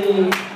사